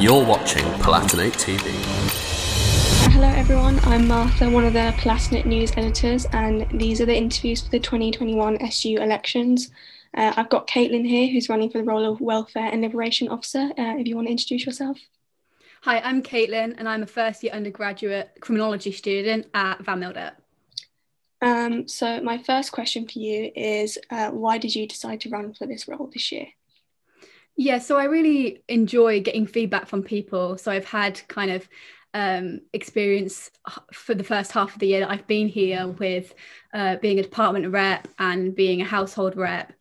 You're watching Palatinate TV. Hello everyone, I'm Martha, one of the Palatinate news editors, and these are the interviews for the 2021 SU elections. Uh, I've got Caitlin here, who's running for the role of Welfare and Liberation Officer. Uh, if you want to introduce yourself. Hi, I'm Caitlin, and I'm a first year undergraduate criminology student at Van Mildert. Um, so, my first question for you is uh, why did you decide to run for this role this year? Yeah, so I really enjoy getting feedback from people. So I've had kind of um, experience for the first half of the year that I've been here with uh, being a department rep and being a household rep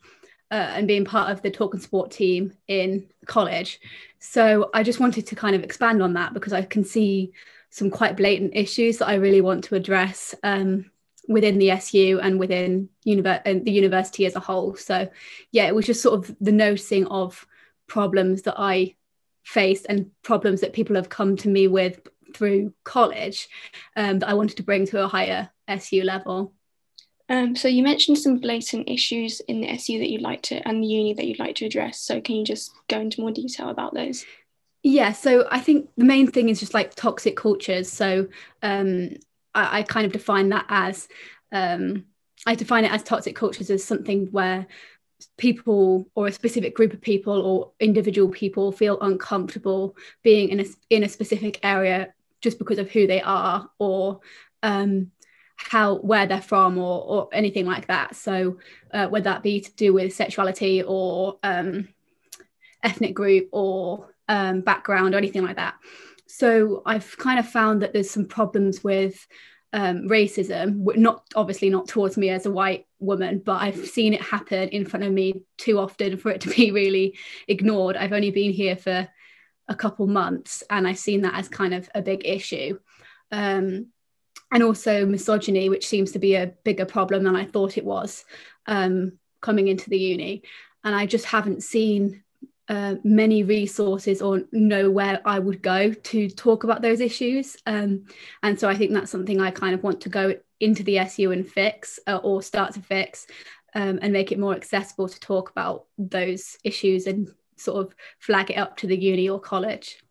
uh, and being part of the talk and support team in college. So I just wanted to kind of expand on that because I can see some quite blatant issues that I really want to address um, within the SU and within univer- the university as a whole. So yeah, it was just sort of the noticing of problems that I faced and problems that people have come to me with through college um, that I wanted to bring to a higher SU level. Um, so you mentioned some blatant issues in the SU that you'd like to and the uni that you'd like to address. So can you just go into more detail about those? Yeah, so I think the main thing is just like toxic cultures. So um, I, I, kind of define that as um, I define it as toxic cultures as something where people or a specific group of people or individual people feel uncomfortable being in a in a specific area just because of who they are or um, how where they're from or or anything like that. So uh, whether that be to do with sexuality or um, ethnic group or um, background or anything like that. So i've kind of found that there's some problems with um, racism, not obviously not towards me as a white woman, but I've seen it happen in front of me too often for it to be really ignored. I've only been here for a couple months and I've seen that as kind of a big issue. Um, and also misogyny, which seems to be a bigger problem than I thought it was um, coming into the uni. And I just haven't seen uh, many resources or know where I would go to talk about those issues. Um, and so I think that's something I kind of want to go into the SU and fix uh, or start to fix um, and make it more accessible to talk about those issues and sort of flag it up to the uni or college.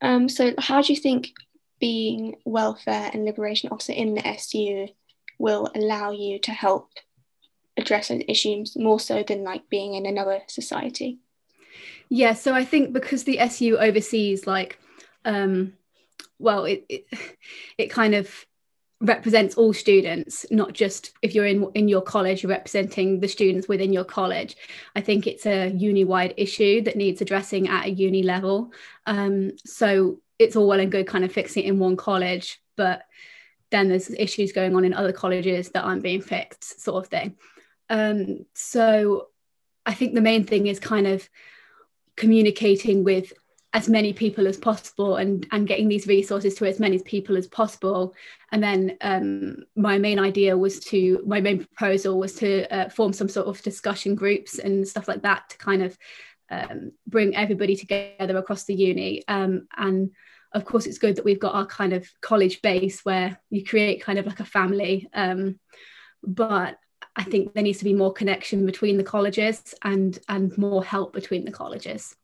Um, so, how do you think being welfare and liberation officer in the SU will allow you to help address those issues more so than like being in another society? Yeah, so I think because the SU oversees like um well it it, it kind of represents all students not just if you're in in your college you're representing the students within your college. I think it's a uni-wide issue that needs addressing at a uni level. Um, so it's all well and good kind of fixing it in one college but then there's issues going on in other colleges that aren't being fixed sort of thing. Um, so i think the main thing is kind of communicating with as many people as possible and and getting these resources to as many people as possible. And then um, my main idea was to my main proposal was to uh, form some sort of discussion groups and stuff like that to kind of um, bring everybody together across the uni. Um, and of course it's good that we've got our kind of college base where you create kind of like a family. Um, but I think there needs to be more connection between the colleges and and more help between the colleges.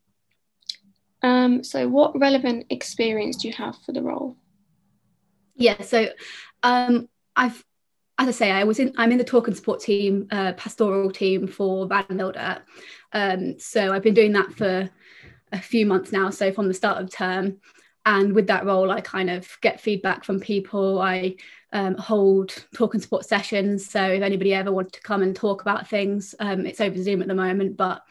Um, so, what relevant experience do you have for the role? Yeah, so um, I've, as I say, I was in. I'm in the talk and support team, uh, pastoral team for Van Mildert. Um, so I've been doing that for a few months now. So from the start of term, and with that role, I kind of get feedback from people. I um, hold talk and support sessions. So if anybody ever wanted to come and talk about things, um, it's over Zoom at the moment, but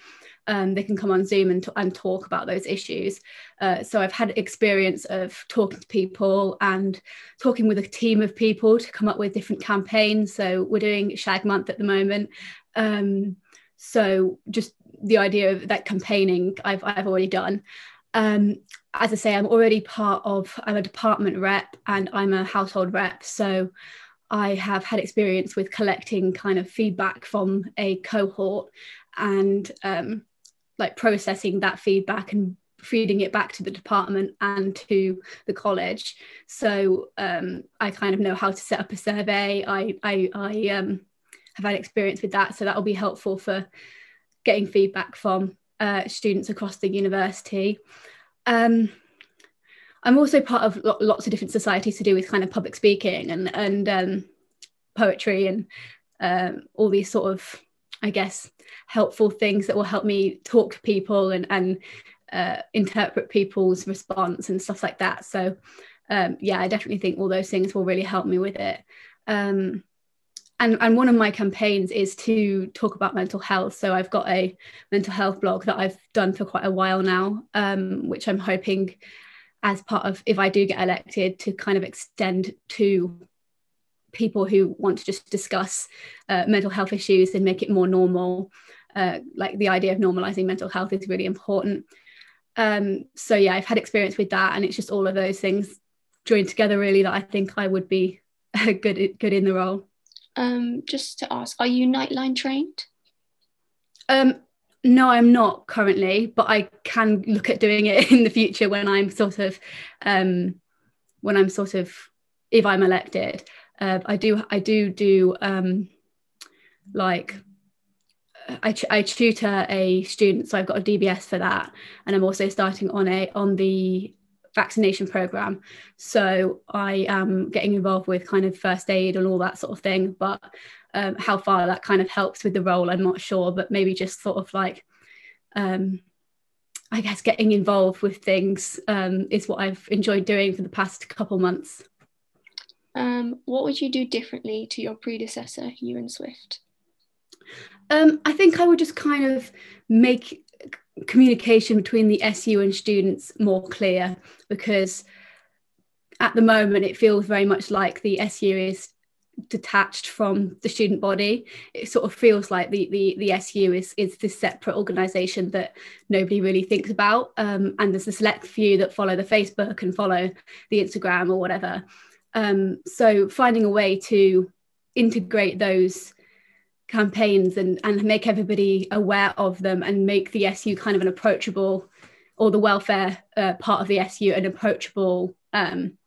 um, they can come on Zoom and, t- and talk about those issues. Uh, so I've had experience of talking to people and talking with a team of people to come up with different campaigns. So we're doing Shag Month at the moment. Um, so just the idea of that campaigning, I've, I've already done. Um, as I say, I'm already part of, I'm a department rep and I'm a household rep. So I have had experience with collecting kind of feedback from a cohort and um, like processing that feedback and feeding it back to the department and to the college. So um, I kind of know how to set up a survey. I, I, I um, have had experience with that. So that will be helpful for getting feedback from uh, students across the university. Um, I'm also part of lots of different societies to do with kind of public speaking and and um, poetry and um, all these sort of, I guess, helpful things that will help me talk to people and and uh, interpret people's response and stuff like that. So um, yeah, I definitely think all those things will really help me with it. Um, and, and one of my campaigns is to talk about mental health. So I've got a mental health blog that I've done for quite a while now, um, which I'm hoping as part of if I do get elected to kind of extend to people who want to just discuss uh, mental health issues and make it more normal. Uh, like the idea of normalizing mental health is really important. Um, so yeah, I've had experience with that, and it's just all of those things joined together really that I think I would be good good in the role. Um, just to ask, are you Nightline trained? Um, no, I'm not currently, but I can look at doing it in the future when I'm sort of, um, when I'm sort of, if I'm elected. Uh, I do, I do do um, like I, I tutor a student, so I've got a DBS for that, and I'm also starting on a on the vaccination program. So I am getting involved with kind of first aid and all that sort of thing. But um, how far that kind of helps with the role, I'm not sure. But maybe just sort of like, um, I guess, getting involved with things um, is what I've enjoyed doing for the past couple months. Um, what would you do differently to your predecessor, Ewan Swift? Um, I think I would just kind of make communication between the SU and students more clear because at the moment it feels very much like the SU is detached from the student body. It sort of feels like the the, the SU is is this separate organization that nobody really thinks about. Um, and there's a select few that follow the Facebook and follow the Instagram or whatever. Um, so finding a way to integrate those campaigns and, and make everybody aware of them and make the SU kind of an approachable or the welfare uh, part of the SU an approachable um,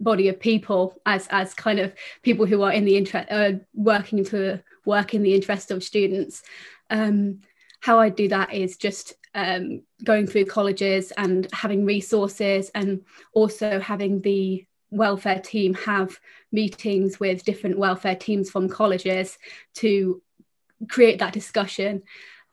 body of people as as kind of people who are in the interest uh, working to work in the interest of students. Um, how I do that is just um, going through colleges and having resources and also having the welfare team have meetings with different welfare teams from colleges to create that discussion.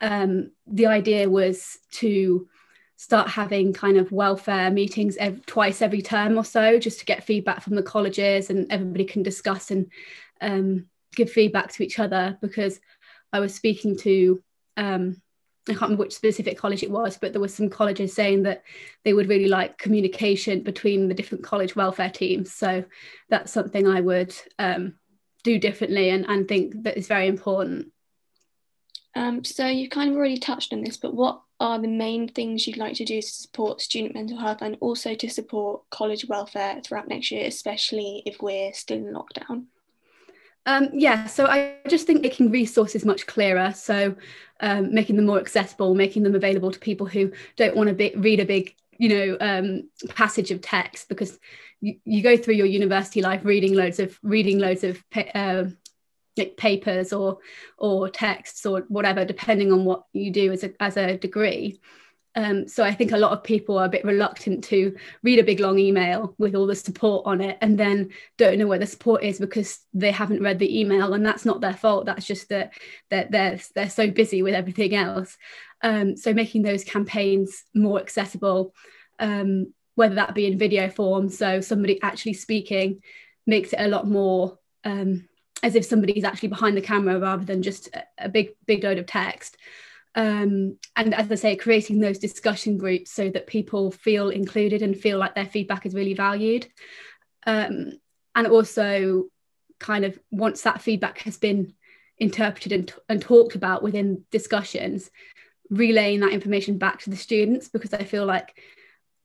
Um, the idea was to start having kind of welfare meetings ev- twice every term or so, just to get feedback from the colleges and everybody can discuss and um, give feedback to each other. Because I was speaking to um, I can't remember which specific college it was, but there was some colleges saying that they would really like communication between the different college welfare teams. So that's something I would um, do differently and, and think that is very important. Um, so you've kind of already touched on this, but what are the main things you'd like to do to support student mental health and also to support college welfare throughout next year, especially if we're still in lockdown? Um, yeah, so I just think making resources much clearer. So um, making them more accessible, making them available to people who don't want to read a big, you know, um, passage of text because you, you, go through your university life reading loads of reading loads of pa- uh, like papers or or texts or whatever, depending on what you do as a as a degree. Um, so I think a lot of people are a bit reluctant to read a big long email with all the support on it and then don't know where the support is because they haven't read the email and that's not their fault. That's just that they're, they're, they're so busy with everything else. Um, so making those campaigns more accessible, um, whether that be in video form, so somebody actually speaking makes it a lot more um, as if somebody's actually behind the camera rather than just a big big load of text um, and as I say, creating those discussion groups so that people feel included and feel like their feedback is really valued. Um, and also, kind of once that feedback has been interpreted and, and talked about within discussions, relaying that information back to the students because I feel like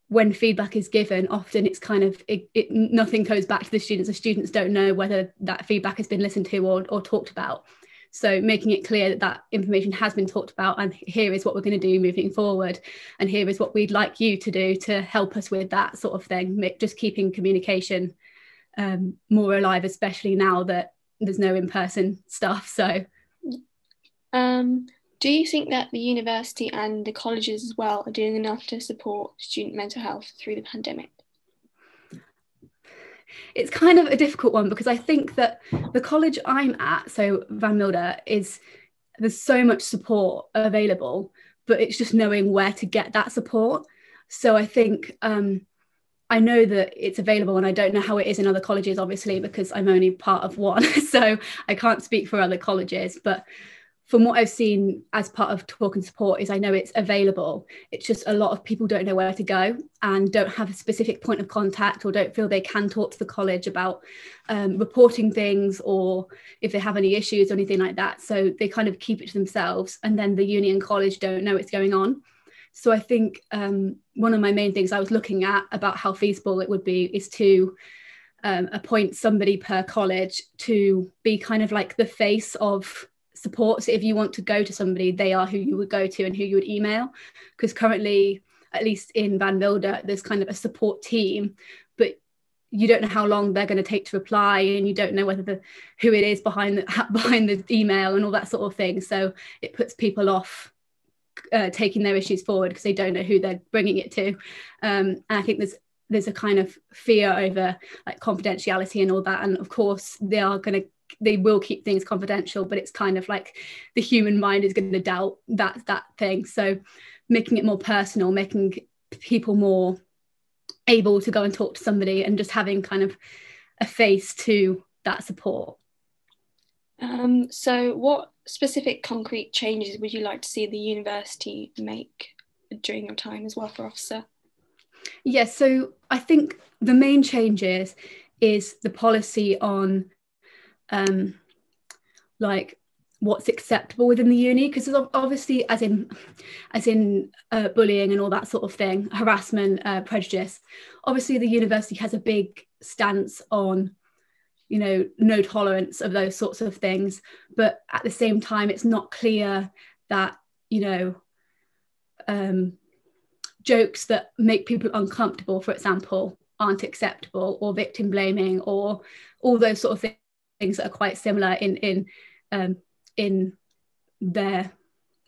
when feedback is given, often it's kind of it, it, nothing goes back to the students. The students don't know whether that feedback has been listened to or, or talked about. So making it clear that that information has been talked about and here is what we're going to do moving forward. And here is what we'd like you to do to help us with that sort of thing. Just keeping communication um, more alive, especially now that there's no in-person stuff. So um, Do you think that the university and the colleges as well are doing enough to support student mental health through the pandemic? It's kind of a difficult one because I think that the college I'm at, so Van Mildert, is there's so much support available, but it's just knowing where to get that support. So I think um, I know that it's available and I don't know how it is in other colleges, obviously, because I'm only part of one. so I can't speak for other colleges. But from what I've seen as part of talk and support is I know it's available. It's just a lot of people don't know where to go and don't have a specific point of contact or don't feel they can talk to the college about um, reporting things or if they have any issues or anything like that. So they kind of keep it to themselves and then the union college don't know what's going on. So I think um, one of my main things I was looking at about how feasible it would be is to um, appoint somebody per college to be kind of like the face of support. So if you want to go to somebody, they are who you would go to and who you would email. Because currently, at least in Van Mildert, there's kind of a support team, but you don't know how long they're going to take to reply and you don't know whether the who it is behind the behind the email and all that sort of thing so it puts people off uh, taking their issues forward because they don't know who they're bringing it to. Um, and I think there's there's a kind of fear over like confidentiality and all that. And of course, they are going to they will keep things confidential, but it's kind of like the human mind is going to doubt that that thing. So making it more personal, making people more able to go and talk to somebody and just having kind of a face to that support. Um, so, what specific concrete changes would you like to see the university make during your time as welfare officer? Yes, yeah, so I think the main changes is the policy on um, like what's acceptable within the uni? Because obviously as in as in uh, bullying and all that sort of thing harassment uh, prejudice obviously the university has a big stance on you know no tolerance of those sorts of things but at the same time it's not clear that you know um, jokes that make people uncomfortable for example aren't acceptable or victim blaming or all those sort of things that are quite similar in in um, in their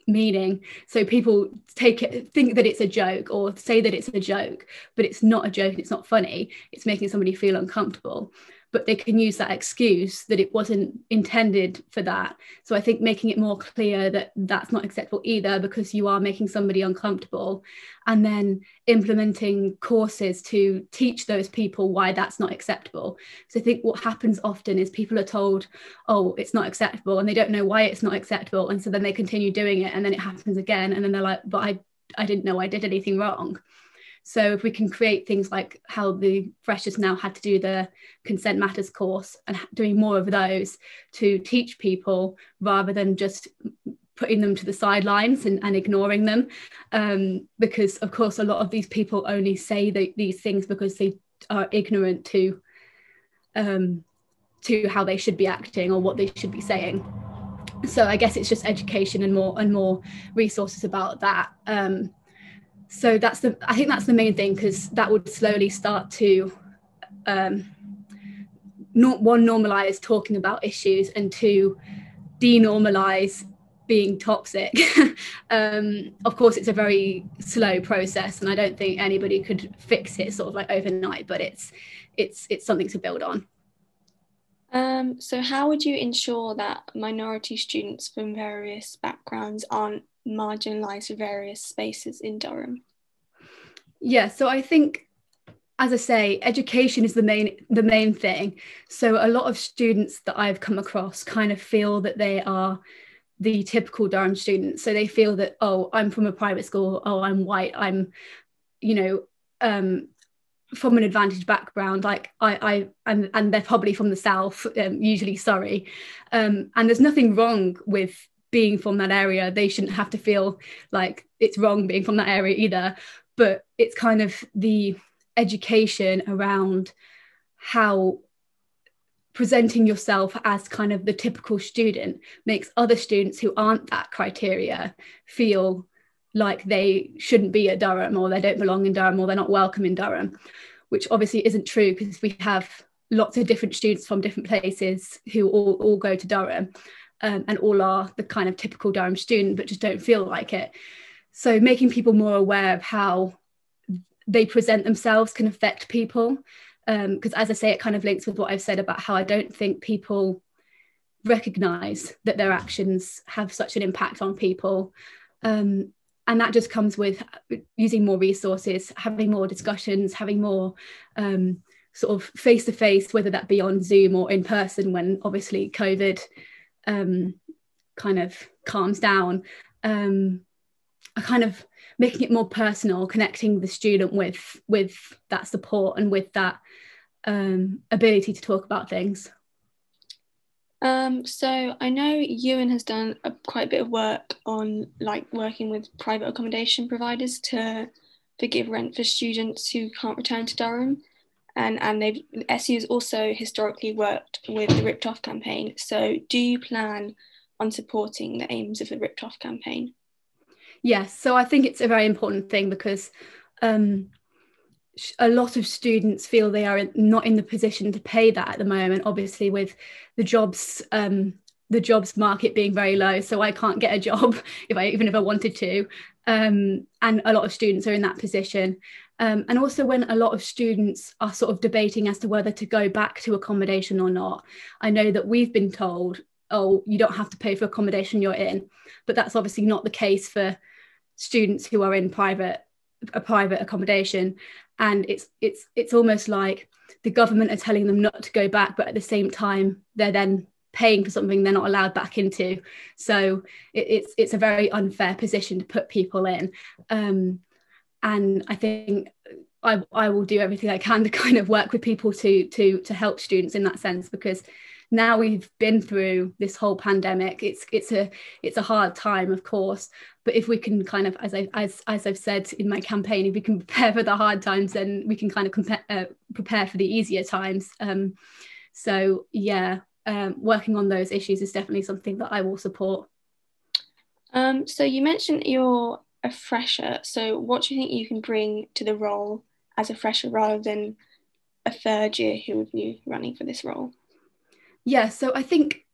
meaning. So people take it think that it's a joke or say that it's a joke but it's not a joke it's not funny. It's making somebody feel uncomfortable but they can use that excuse that it wasn't intended for that. So I think making it more clear that that's not acceptable either because you are making somebody uncomfortable and then implementing courses to teach those people why that's not acceptable. So I think what happens often is people are told, oh, it's not acceptable and they don't know why it's not acceptable. And so then they continue doing it and then it happens again. And then they're like, but I, I didn't know I did anything wrong. So if we can create things like how the freshers now had to do the consent matters course and doing more of those to teach people rather than just putting them to the sidelines and, and ignoring them. Um, because of course a lot of these people only say the, these things because they are ignorant to um, to how they should be acting or what they should be saying. So i guess it's just education and more and more resources about that. Um, so that's the i think that's the main thing because that would slowly start to um, not one normalize talking about issues and two denormalize being toxic. Um, of course it's a very slow process and i don't think anybody could fix it sort of like overnight but it's it's it's something to build on. Um, so how would you ensure that minority students from various backgrounds aren't marginalised various spaces in Durham? Yeah, so I think as I say, education is the main the main thing. So a lot of students that I've come across kind of feel that they are the typical Durham student. So they feel that oh, I'm from a private school. Oh, I'm white. I'm, you know, um, from an advantaged background. Like I, I, and and they're probably from the south. Um, usually, sorry. Um, and there's nothing wrong with being from that area they shouldn't have to feel like it's wrong being from that area either but it's kind of the education around how presenting yourself as kind of the typical student makes other students who aren't that criteria feel like they shouldn't be at Durham or they don't belong in Durham or they're not welcome in Durham, which obviously isn't true because we have lots of different students from different places who all, all go to Durham. Um, and all are the kind of typical Durham student, but just don't feel like it. So making people more aware of how they present themselves can affect people. Because um, as I say, it kind of links with what I've said about how I don't think people recognize that their actions have such an impact on people. Um, and that just comes with using more resources, having more discussions, having more um, sort of face to face, whether that be on Zoom or in person, when obviously COVID um, kind of calms down. Um, a kind of making it more personal, connecting the student with with that support and with that um, ability to talk about things. Um, so I know Ewan has done a, quite a bit of work on like working with private accommodation providers to forgive rent for students who can't return to Durham. And, and they've SU has also historically worked with the Ripped Off campaign. So do you plan on supporting the aims of the Ripped Off campaign? Yes, so I think it's a very important thing because um, a lot of students feel they are not in the position to pay that at the moment. Obviously, with the jobs, um, the jobs market being very low, so I can't get a job if I even if I wanted to. Um, and a lot of students are in that position. Um, and also, when a lot of students are sort of debating as to whether to go back to accommodation or not, I know that we've been told, oh, you don't have to pay for accommodation you're in. But that's obviously not the case for students who are in private a private accommodation. And it's it's it's almost like the government are telling them not to go back but at the same time they're then paying for something they're not allowed back into. So it, it's it's a very unfair position to put people in. Um, and i think I, I will do everything i can to kind of work with people to to to help students in that sense because now we've been through this whole pandemic it's it's a it's a hard time of course. But if we can kind of as i as, as i've said in my campaign if we can prepare for the hard times then we can kind of compare, uh, prepare for the easier times. Um, so yeah um, working on those issues is definitely something that i will support. Um, so you mentioned you're a fresher so what do you think you can bring to the role as a fresher rather than a third year who would be running for this role yeah, so I think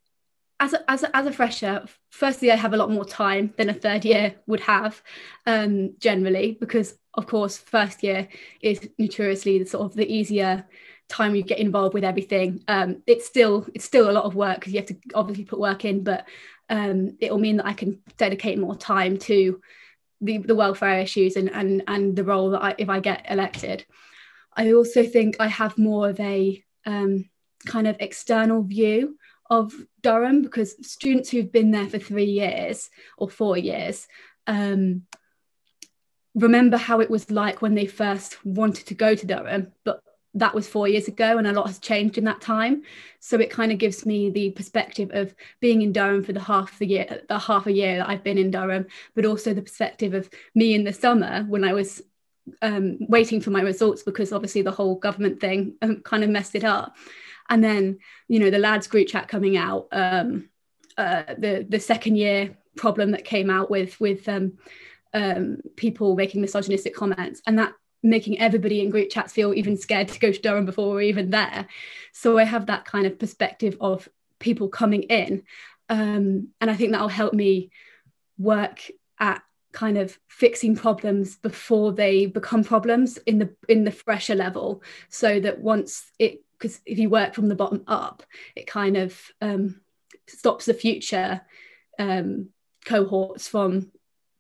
as a, as a, as a fresher, firstly, I have a lot more time than a third year would have um, generally, because of course, first year is notoriously the sort of the easier time you get involved with everything. Um, it's still it's still a lot of work because you have to obviously put work in, but um, it will mean that I can dedicate more time to the, the welfare issues and and and the role that I if I get elected. I also think I have more of a um, kind of external view of Durham because students who've been there for three years or four years um, remember how it was like when they first wanted to go to Durham, but that was four years ago and a lot has changed in that time. So it kind of gives me the perspective of being in Durham for the half the year, the half a year that I've been in Durham, but also the perspective of me in the summer when I was um, waiting for my results because obviously the whole government thing um, kind of messed it up and then you know the lads group chat coming out um, uh, the the second year problem that came out with with um, um, people making misogynistic comments and that making everybody in group chats feel even scared to go to Durham before we're even there. So I have that kind of perspective of people coming in, um, and I think that'll help me work at kind of fixing problems before they become problems in the in the fresher level so that once it because if you work from the bottom up, it kind of um, stops the future um, cohorts from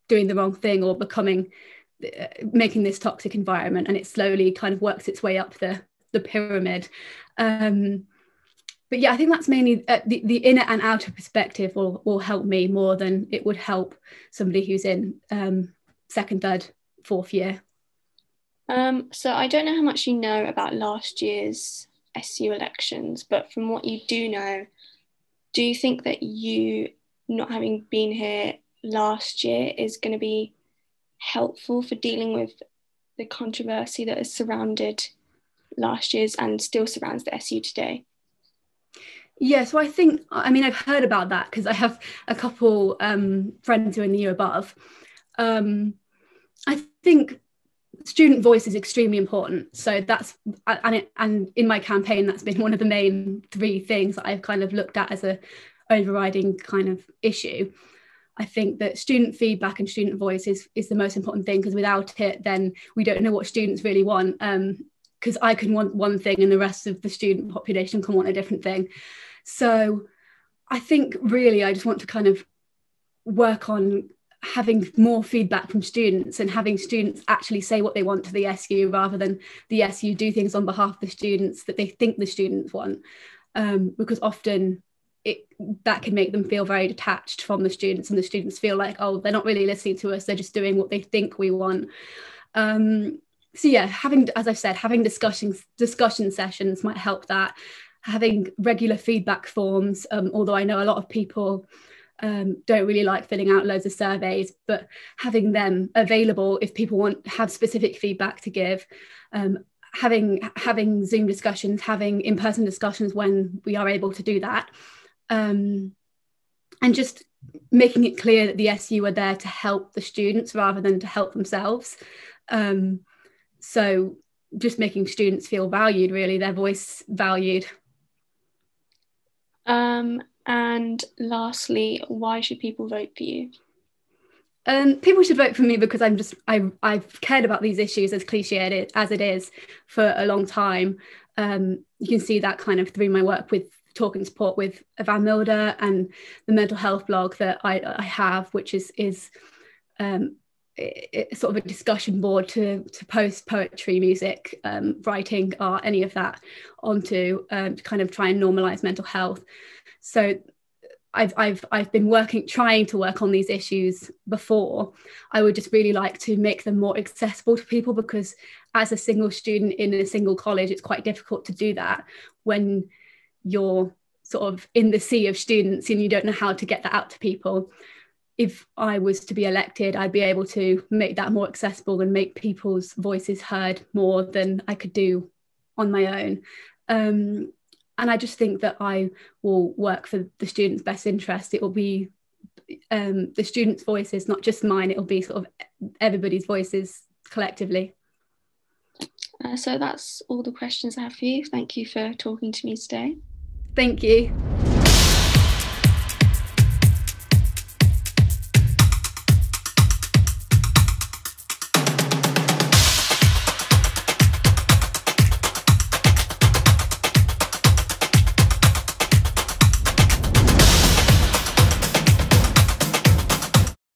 doing the wrong thing or becoming making this toxic environment, and it slowly kind of works its way up the the pyramid. Um, but yeah, I think that's mainly uh, the, the inner and outer perspective will will help me more than it would help somebody who's in um, second, third, fourth year. Um, so I don't know how much you know about last year's SU elections, but from what you do know, do you think that you not having been here last year is going to be helpful for dealing with the controversy that has surrounded last year's and still surrounds the SU today? Yeah, so I think, I mean, I've heard about that because I have a couple um, friends who are in the year above. Um, I think student voice is extremely important so that's and it, and in my campaign that's been one of the main three things that I've kind of looked at as a overriding kind of issue. I think that student feedback and student voice is, is the most important thing because without it, then we don't know what students really want. Because um, I can want one thing and the rest of the student population can want a different thing. So I think really I just want to kind of work on having more feedback from students and having students actually say what they want to the SU rather than the SU do things on behalf of the students that they think the students want. Um, because often it that can make them feel very detached from the students and the students feel like oh they're not really listening to us they're just doing what they think we want. Um, so yeah having as i've said having discussions discussion sessions might help that. Having regular feedback forms um, although i know a lot of people um, don't really like filling out loads of surveys but having them available if people want have specific feedback to give um, having having zoom discussions having in-person discussions when we are able to do that um, and just making it clear that the SU are there to help the students rather than to help themselves. Um, so just making students feel valued, really, their voice valued. Um, and lastly, why should people vote for you? Um, people should vote for me because I'm just I I've cared about these issues as cliche as it is for a long time. Um, you can see that kind of through my work with talking support with Van Mildert and the mental health blog that I, I have, which is is um, sort of a discussion board to to post poetry, music, um, writing, art, any of that onto um, to kind of try and normalize mental health. So I've I've I've been working trying to work on these issues before. I would just really like to make them more accessible to people because as a single student in a single college, it's quite difficult to do that when you're sort of in the sea of students and you don't know how to get that out to people if I was to be elected, I'd be able to make that more accessible and make people's voices heard more than I could do on my own. Um, and I just think that I will work for the students' best interest. It will be um, the students' voices, not just mine. It will be sort of everybody's voices collectively. Uh, so that's all the questions I have for you. Thank you for talking to me today. Thank you.